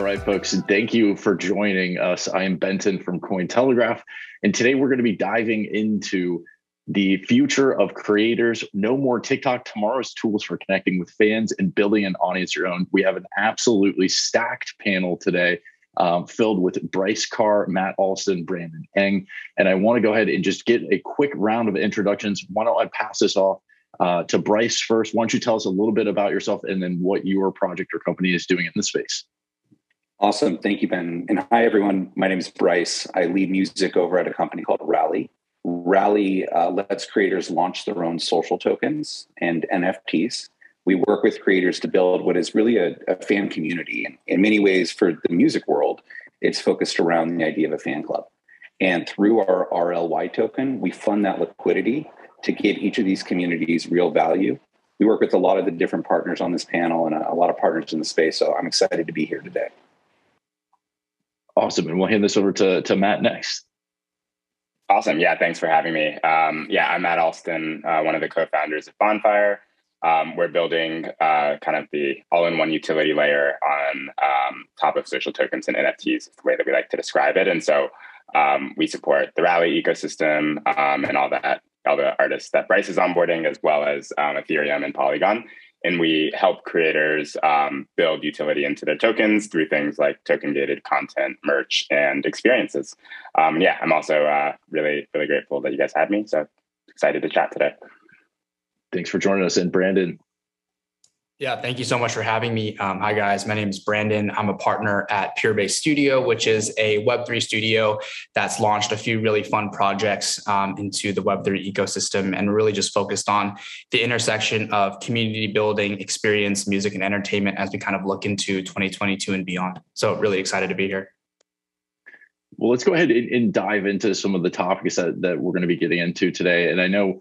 All right, folks, thank you for joining us. I am Benton from Cointelegraph, and today we're going to be diving into the future of creators. No more TikTok, tomorrow's tools for connecting with fans and building an audience your own. We have an absolutely stacked panel today. Um, filled with Bryce Carr, Matt Alston, Brandon Eng. And I want to go ahead and just get a quick round of introductions. Why don't I pass this off uh, to Bryce first? Why don't you tell us a little bit about yourself and then what your project or company is doing in the space? Awesome. Thank you, Ben. And hi, everyone. My name is Bryce. I lead music over at a company called Rally. Rally uh, lets creators launch their own social tokens and NFTs. We work with creators to build what is really a, a fan community. And in many ways, for the music world, it's focused around the idea of a fan club. And through our RLY token, we fund that liquidity to give each of these communities real value. We work with a lot of the different partners on this panel and a, a lot of partners in the space. So I'm excited to be here today. Awesome. And we'll hand this over to, to Matt next. Awesome. Yeah, thanks for having me. Um, yeah, I'm Matt Alston, uh, one of the co-founders of Bonfire. Um, we're building uh, kind of the all-in-one utility layer on um, top of social tokens and NFTs, the way that we like to describe it. And so um, we support the Rally ecosystem um, and all that, all the artists that Bryce is onboarding, as well as um, Ethereum and Polygon and we help creators um, build utility into their tokens through things like token gated content, merch, and experiences. Um, yeah, I'm also uh, really, really grateful that you guys had me. So excited to chat today. Thanks for joining us. And Brandon, yeah, thank you so much for having me. Um, hi, guys. My name is Brandon. I'm a partner at PureBase Studio, which is a Web3 studio that's launched a few really fun projects um, into the Web3 ecosystem and really just focused on the intersection of community building, experience, music, and entertainment as we kind of look into 2022 and beyond. So, really excited to be here. Well, let's go ahead and, dive into some of the topics that, that we're going to be getting into today. And I know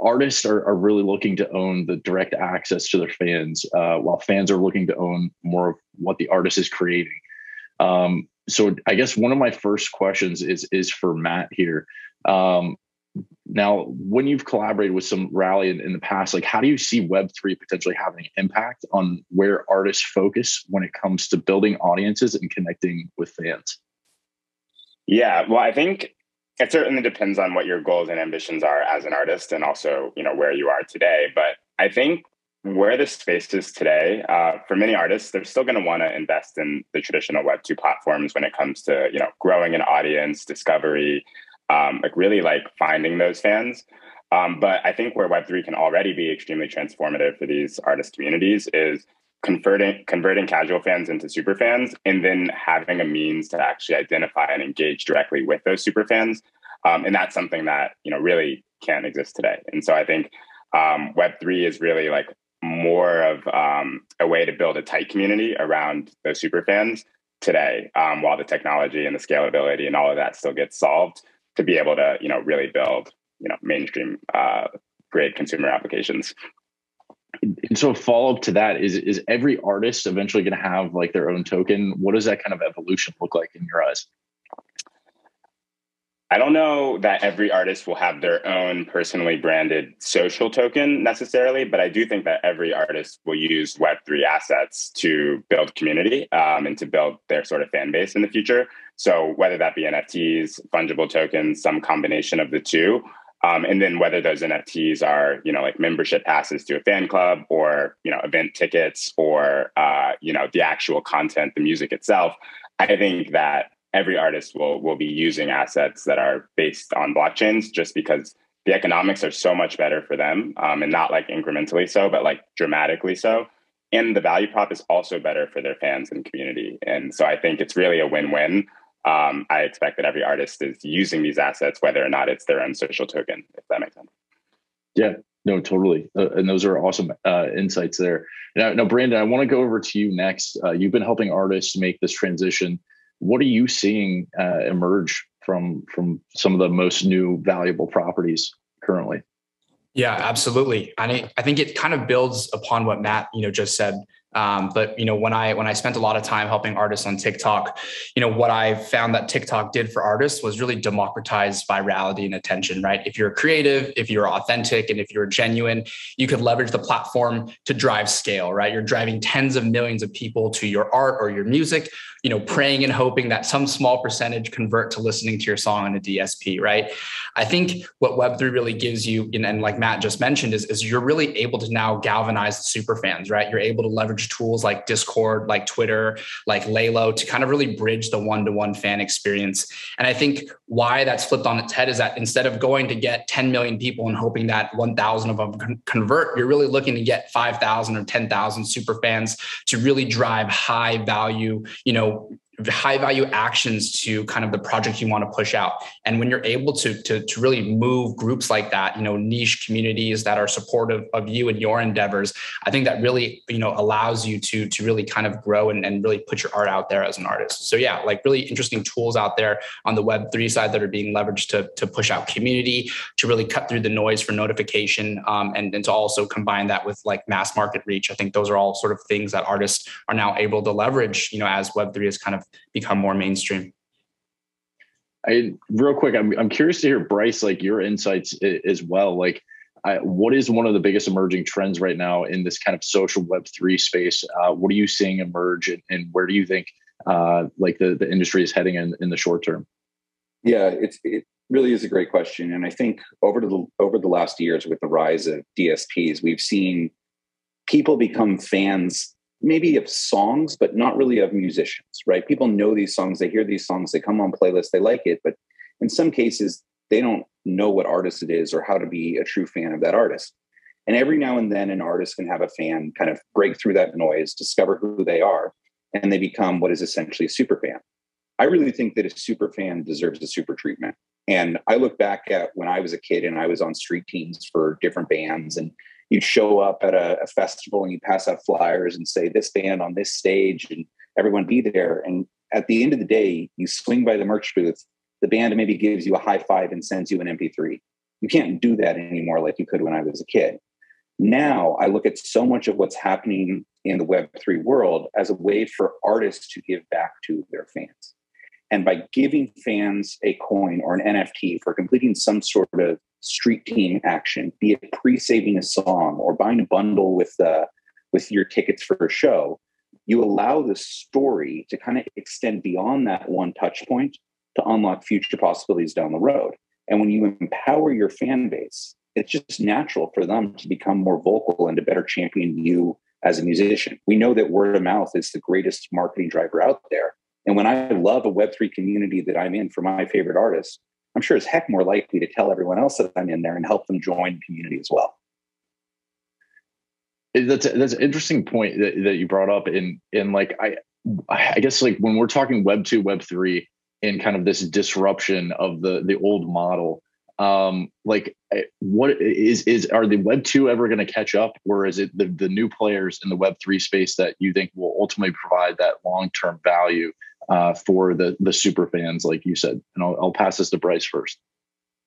artists are, are really looking to own the direct access to their fans, uh, while fans are looking to own more of what the artist is creating. Um, so I guess one of my first questions is is for Matt here. Um, now, when you've collaborated with some rally in, in, the past, like how do you see Web three potentially having an impact on where artists focus when it comes to building audiences and connecting with fans? Yeah, well, I think it certainly depends on what your goals and ambitions are as an artist and also you know where you are today. But i think where the space is today uh, for many artists they're still going to want to invest in the traditional web 2 platforms when it comes to you know growing an audience discovery um, like really like finding those fans. Um, but i think where web 3 can already be extremely transformative for these artist communities is converting converting casual fans into super fans and then having a means to actually identify and engage directly with those super fans. Um, and that's something that you know really can't exist today. And so i think um, web3 is really like more of um, a way to build a tight community around those super fans today um, while the technology and the scalability and all of that still gets solved to be able to you know really build you know mainstream uh, consumer applications and so follow up to that is is every artist eventually going to have like their own token? What does that kind of evolution look like in your eyes? I don't know that every artist will have their own personally branded social token necessarily but i do think that every artist will use web3 assets to build community um, and to build their sort of fan base in the future. So whether that be nfts fungible tokens some combination of the two um, and then whether those NFTs are, you know, like membership passes to a fan club or, you know, event tickets or, uh, you know, the actual content, the music itself, I think that every artist will will be using assets that are based on blockchains just because the economics are so much better for them um, and not like incrementally so, but like dramatically so. And the value prop is also better for their fans and community. And so I think it's really a win-win um, I expect that every artist is using these assets, whether or not it's their own social token, if that makes sense. Yeah, no, totally. Uh, and those are awesome uh, insights there. Now, now, Brandon, I want to go over to you next. Uh, you've been helping artists make this transition. What are you seeing uh, emerge from from some of the most new valuable properties currently? Yeah, absolutely. I I think it kind of builds upon what Matt you know just said Um, but you know, when I when I spent a lot of time helping artists on TikTok, you know, what I found that TikTok did for artists was really democratize virality and attention. Right? If you're creative, if you're authentic, and if you're genuine, you could leverage the platform to drive scale. Right? You're driving tens of millions of people to your art or your music. You know, praying and hoping that some small percentage convert to listening to your song on a DSP. Right? I think what Web three really gives you, and like Matt just mentioned, is, is you're really able to now galvanize the super fans. Right? You're able to leverage leverage tools like Discord, like Twitter, like Laylo to kind of really bridge the one to one fan experience. And I think why that's flipped on its head is that instead of going to get 10 million people and hoping that 1,000 of them convert, you're really looking to get 5,000 or 10,000 super fans to really drive high value, you know, high value actions to kind of the project you want to push out. And when you're able to, to to really move groups like that you know niche communities that are supportive of you and your endeavors i think that really you know allows you to to really kind of grow and, and really put your art out there as an artist. So yeah like really interesting tools out there on the web 3 side that are being leveraged to to push out community to really cut through the noise for notification um, and, and to also combine that with like mass market reach. I think those are all sort of things that artists are now able to leverage you know as web 3 is kind of become more mainstream. I real quick, I'm I'm curious to hear Bryce like your insights as well. Like, I, what is one of the biggest emerging trends right now in this kind of social Web three space? Uh, what are you seeing emerge, and, and where do you think uh, like the the industry is heading in in the short term? Yeah, it's it really is a great question, and I think over the over the last years with the rise of DSPs, we've seen people become fans maybe of songs, but not really of musicians, right? People know these songs, they hear these songs, they come on playlists, they like it, but in some cases, they don't know what artist it is or how to be a true fan of that artist. And every now and then, an artist can have a fan kind of break through that noise, discover who they are, and they become what is essentially a super fan. I really think that a super fan deserves a super treatment. And I look back at when I was a kid and I was on street teams for different bands and you'd show up at a, a festival and you pass out flyers and say this band on this stage and everyone be there. And at the end of the day, you swing by the merch booth, the band maybe gives you a high five and sends you an MP3. You can't do that anymore like you could when I was a kid. Now I look at so much of what's happening in the Web3 world as a way for artists to give back to their fans. And by giving fans a coin or an NFT for completing some sort of street team action, be it pre-saving a song or buying a bundle with uh, with your tickets for a show, you allow the story to kind of extend beyond that one touch point to unlock future possibilities down the road. And when you empower your fan base, it's just natural for them to become more vocal and to better champion you as a musician. We know that word of mouth is the greatest marketing driver out there. And when I love a Web3 community that I'm in for my favorite artists, I'm sure is heck more likely to tell everyone else that I'm in there and help them join the community as well. That's that's an interesting point that, that you brought up. In in like I I guess like when we're talking Web two, Web three, and kind of this disruption of the the old model, um, like what is is are the Web two ever going to catch up, or is it the the new players in the Web three space that you think will ultimately provide that long term value uh, for the the super fans, like you said. And I'll, I'll pass this to Bryce first.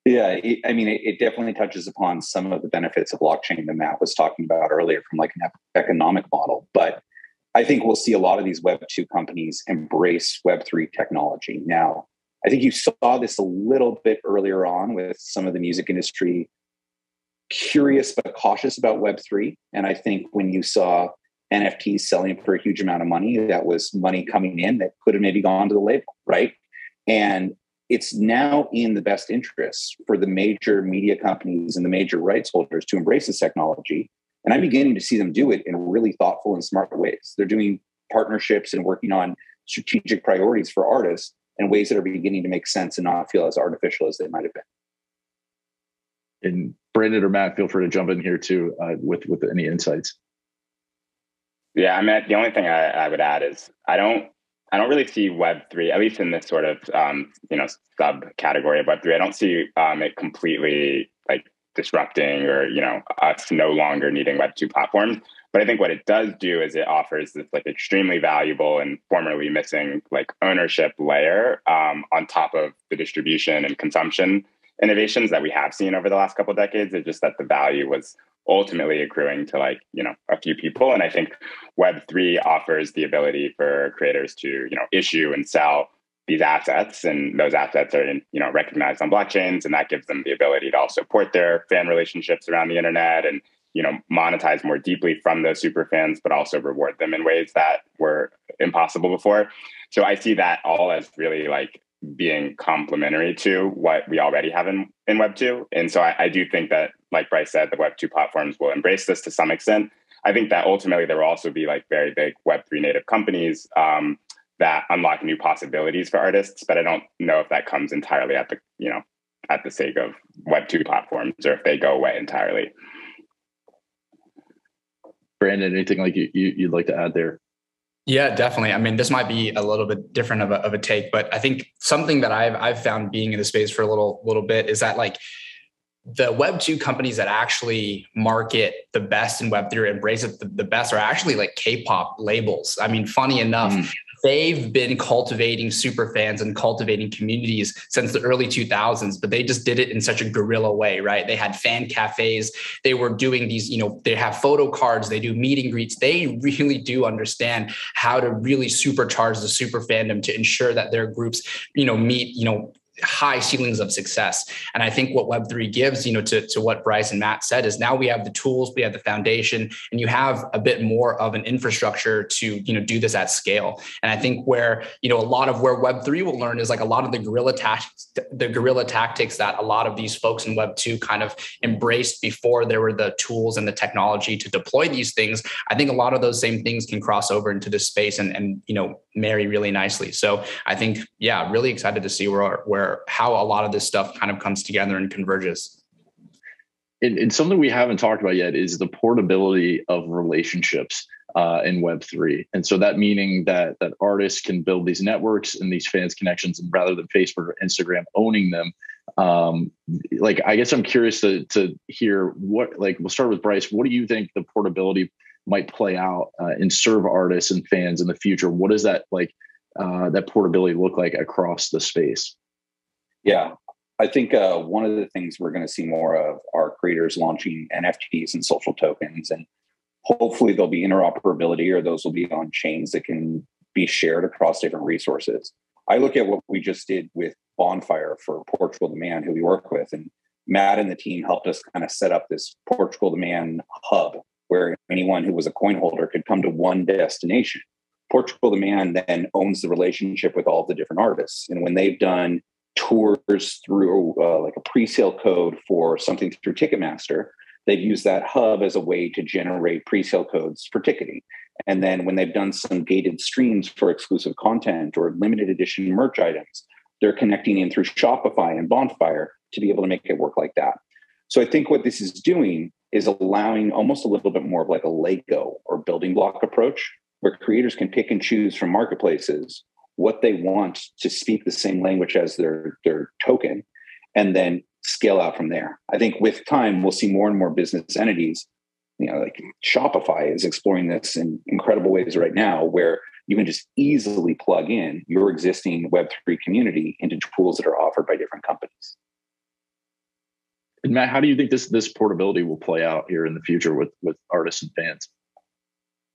Yeah, I mean, it, it, definitely touches upon some of the benefits of blockchain that Matt was talking about earlier from like an economic model. But I think we'll see a lot of these Web two companies embrace Web three technology now. I think you saw this a little bit earlier on with some of the music industry curious but cautious about Web three, and I think when you saw NFTs selling for a huge amount of money. That was money coming in that could have maybe gone to the label, right? And it's now in the best interest for the major media companies and the major rights holders to embrace this technology. And I'm beginning to see them do it in really thoughtful and smart ways. They're doing partnerships and working on strategic priorities for artists in ways that are beginning to make sense and not feel as artificial as they might have been. And Brandon or Matt, feel free to jump in here too uh, with with any insights. Yeah, I mean, the only thing I, I would add is I don't I don't really see Web three, at least in this sort of um, you know subcategory of Web three. I don't see um, it completely like disrupting or you know us no longer needing Web two platforms. But I think what it does do is it offers this like extremely valuable and formerly missing like ownership layer um, on top of the distribution and consumption innovations that we have seen over the last couple decades. It's just that the value was ultimately accruing to like you know a few people. And i think web3 offers the ability for creators to you know issue and sell these assets and those assets are you know recognized on blockchains and that gives them the ability to also port their fan relationships around the internet and you know monetize more deeply from those super fans but also reward them in ways that were impossible before. So i see that all as really like being complementary to what we already have in, in web 2 and so I, I do think that like bryce said the web 2 platforms will embrace this to some extent. I think that ultimately there will also be like very big web 3 native companies um, that unlock new possibilities for artists but i don't know if that comes entirely at the you know at the sake of web 2 platforms or if they go away entirely. Brandon anything like you, you you'd like to add there yeah, definitely. I mean, this might be a little bit different of a, of a take, but I think something that I've I've found being in the space for a little little bit is that like the web 2 companies that actually market the best in web 3 embrace it the, the, best are actually like k-pop labels i mean funny enough mm they've been cultivating super fans and cultivating communities since the early 2000s but they just did it in such a guerrilla way right? They had fan cafes. They were doing these you know they have photo cards. They do meet and greets. They really do understand how to really supercharge the super fandom to ensure that their groups you know meet you know high ceilings of success. And I think what Web3 gives, you know, to, to what Bryce and Matt said is now we have the tools, we have the foundation, and you have a bit more of an infrastructure to, you know, do this at scale. And I think where, you know, a lot of where Web3 will learn is like a lot of the guerrilla tactics, the guerrilla tactics that a lot of these folks in Web2 kind of embraced before there were the tools and the technology to deploy these things. I think a lot of those same things can cross over into this space and, and you know, marry really nicely. So I think, yeah, really excited to see where, where how a lot of this stuff kind of comes together and converges. And, and something we haven't talked about yet is the portability of relationships uh, in Web three, and so that meaning that that artists can build these networks and these fans connections, and rather than Facebook or Instagram owning them, um, like I guess I'm curious to to hear what like we'll start with Bryce. What do you think the portability might play out uh, and serve artists and fans in the future? What does that like uh, that portability look like across the space? Yeah, I think uh, one of the things we're going to see more of are creators launching NFTs and social tokens, and hopefully there'll be interoperability or those will be on chains that can be shared across different resources. I look at what we just did with Bonfire for Portugal the Man, who we work with, and Matt and the team helped us kind of set up this Portugal the Man hub where anyone who was a coin holder could come to one destination. Portugal the Man then owns the relationship with all the different artists. And when they've done tours through uh, like a pre-sale code for something through Ticketmaster, they've used that hub as a way to generate pre-sale codes for ticketing. And then when they've done some gated streams for exclusive content or limited edition merch items, they're connecting in through Shopify and Bonfire to be able to make it work like that. So I think what this is doing is allowing almost a little bit more of like a Lego or building block approach where creators can pick and choose from marketplaces what they want to speak the same language as their their token and then scale out from there. I think with time we'll see more and more business entities you know like shopify is exploring this in incredible ways right now where you can just easily plug in your existing web3 community into tools that are offered by different companies and matt how do you think this this portability will play out here in the future with with artists and fans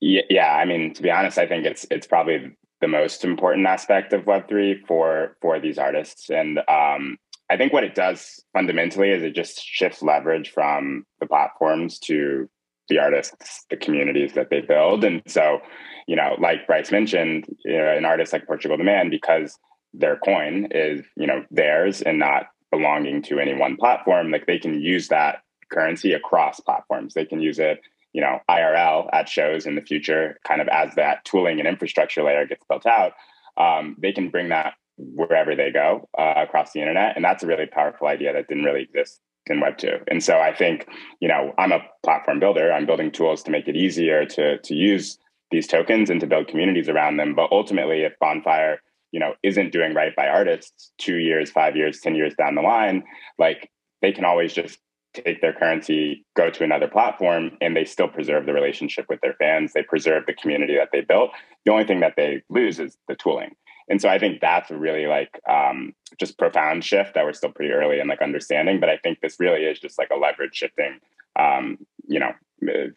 yeah, yeah i mean to be honest i think it's it's probably the most important aspect of Web3 for for these artists. And um, I think what it does fundamentally is it just shifts leverage from the platforms to the artists, the communities that they build. And so, you know, like Bryce mentioned, you know, an artist like Portugal the Man, because their coin is, you know, theirs and not belonging to any one platform, like they can use that currency across platforms. They can use it you know IRL at shows in the future, kind of as that tooling and infrastructure layer gets built out, um, they can bring that wherever they go uh, across the internet, and that's a really powerful idea that didn't really exist in Web two. And so I think you know I'm a platform builder. I'm building tools to make it easier to to use these tokens and to build communities around them. But ultimately, if Bonfire you know isn't doing right by artists two years five years ten years down the line like they can always just take their currency, go to another platform, and they still preserve the relationship with their fans. They preserve the community that they built. The only thing that they lose is the tooling. And so I think that's a really like um, just profound shift that we're still pretty early in like understanding. But I think this really is just like a leverage shifting um, you know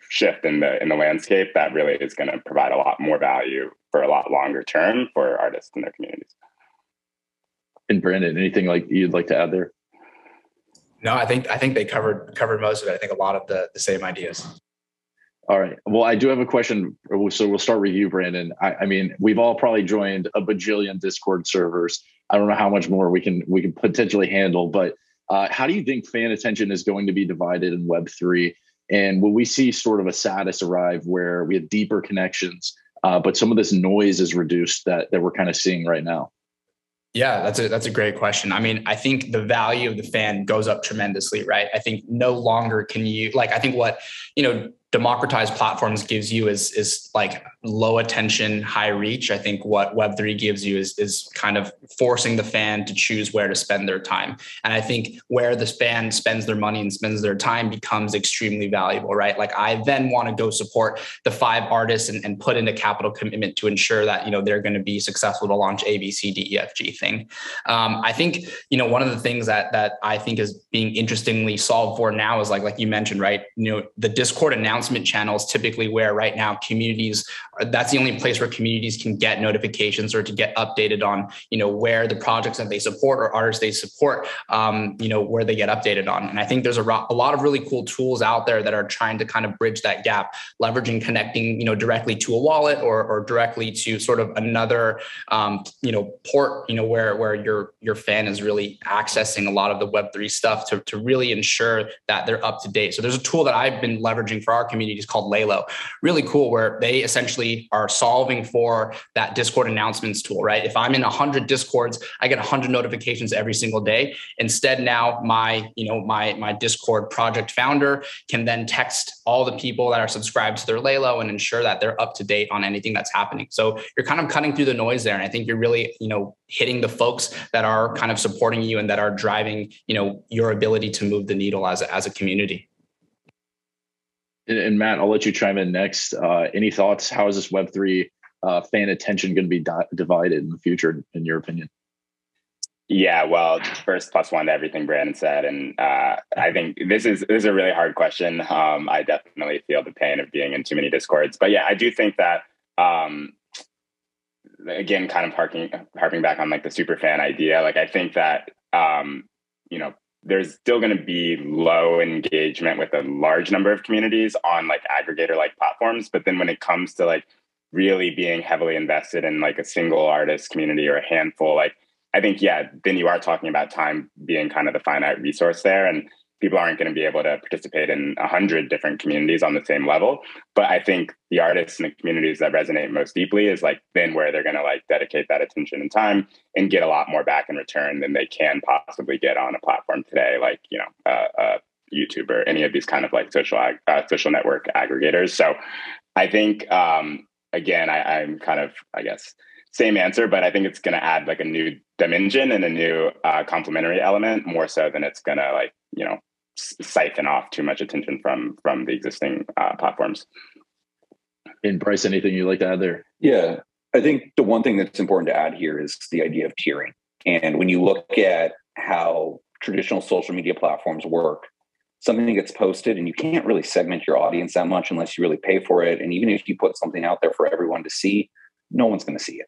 shift in the in the landscape that really is going to provide a lot more value for a lot longer term for artists and their communities. And Brandon, anything like you'd like to add there? No, I think I think they covered covered most of it. I think a lot of the the same ideas. All right. Well, I do have a question. So we'll start with you, Brandon. I, I, mean, we've all probably joined a bajillion Discord servers. I don't know how much more we can we can potentially handle, but uh, how do you think fan attention is going to be divided in Web three? And will we see sort of a status arrive where we have deeper connections, uh, but some of this noise is reduced that that we're kind of seeing right now? Yeah, that's a that's a great question. I mean, I think the value of the fan goes up tremendously, right? I think no longer can you like I think what, you know, democratized platforms gives you is is like low attention, high reach. I think what Web3 gives you is is kind of forcing the fan to choose where to spend their time. And I think where the fan spends their money and spends their time becomes extremely valuable, right? Like I then want to go support the five artists and, and put in a capital commitment to ensure that you know they're going to be successful to launch A, B, C, D, E, F, G thing. Um, I think you know one of the things that that I think is being interestingly solved for now is like like you mentioned, right? You know, the Discord announcement announcement channels typically where right now communities that's the only place where communities can get notifications or to get updated on you know where the projects that they support or artists they support um, you know where they get updated on and i think there's a, ro- a lot of really cool tools out there that are trying to kind of bridge that gap leveraging connecting you know directly to a wallet or, or directly to sort of another um, you know port you know where where your your fan is really accessing a lot of the web3 stuff to, to really ensure that they're up to date so there's a tool that i've been leveraging for our communities called Laylo. Really cool, where they essentially are solving for that Discord announcements tool, right? If I'm in 100 Discords, I get 100 notifications every single day. Instead, now my, you know, my my Discord project founder can then text all the people that are subscribed to their Laylo and ensure that they're up to date on anything that's happening. So you're kind of cutting through the noise there, and I think you're really, you know, hitting the folks that are kind of supporting you and that are driving, you know, your ability to move the needle as a, as a community. And, and, Matt, I'll let you chime in next. Uh, any thoughts? How is this Web three uh, fan attention going to be di- divided in the future, in your opinion? Yeah, well, first plus one to everything Brandon said, and uh, I think this is this is a really hard question. Um, I definitely feel the pain of being in too many discords, but yeah, I do think that um, again, kind of harking harping back on like the super fan idea. Like I think that um, you know there's still going to be low engagement with a large number of communities on like aggregator like platforms but then when it comes to like really being heavily invested in like a single artist community or a handful like i think yeah then you are talking about time being kind of the finite resource there and people aren't going to be able to participate in a hundred different communities on the same level. But I think the artists and the communities that resonate most deeply is like then where they're going to like dedicate that attention and time and get a lot more back in return than they can possibly get on a platform today, like you know, uh, uh, YouTube or any of these kind of like social uh, social network aggregators. So I think um, again, I, I'm kind of I guess same answer, but I think it's going to add like a new dimension and a new uh, complementary element more so than it's going to like you know siphon off too much attention from from the existing uh, platforms. And Bryce, anything you'd like to add there? Yeah, I think the one thing that's important to add here is the idea of tiering. And when you look at how traditional social media platforms work, something gets posted and you can't really segment your audience that much unless you really pay for it. And even if you put something out there for everyone to see, no one's going to see it.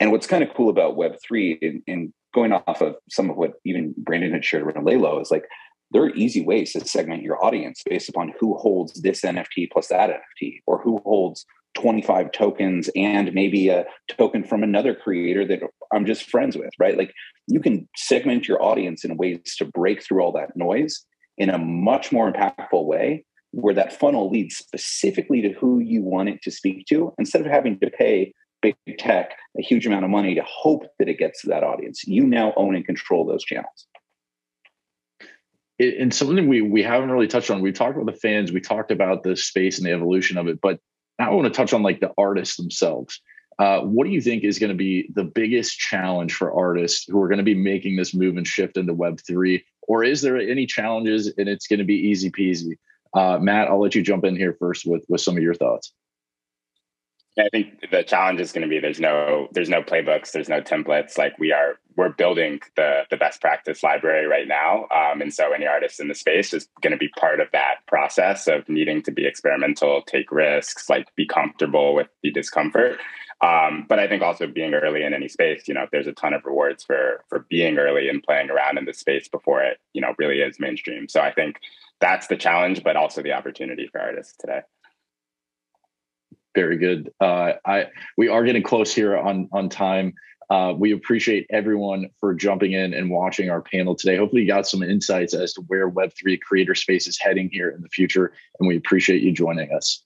And what's kind of cool about Web3 and, and, going off of some of what even Brandon had shared around Laylo is like there are easy ways to segment your audience based upon who holds this NFT plus that NFT, or who holds 25 tokens and maybe a token from another creator that I'm just friends with, right? Like you can segment your audience in ways to break through all that noise in a much more impactful way where that funnel leads specifically to who you want it to speak to instead of having to pay big tech a huge amount of money to hope that it gets to that audience. You now own and control those channels and something we we haven't really touched on. We talked about the fans, we talked about the space and the evolution of it, but I want to touch on like the artists themselves. Uh, what do you think is going to be the biggest challenge for artists who are going to be making this move and shift into Web three, or is there any challenges and it's going to be easy peasy? Uh, Matt, I'll let you jump in here first with with some of your thoughts. I think the challenge is going to be there's no there's no playbooks, there's no templates. Like we are we're building the the best practice library right now, um, and so any artist in the space is going to be part of that process of needing to be experimental, take risks, like be comfortable with the discomfort. Um, but I think also being early in any space, you know, there's a ton of rewards for for being early and playing around in the space before it, you know, really is mainstream. So I think that's the challenge, but also the opportunity for artists today. Very good. Uh, I we are getting close here on on time. Uh, we appreciate everyone for jumping in and watching our panel today. Hopefully, you got some insights as to where Web3 creator space is heading here in the future, and we appreciate you joining us.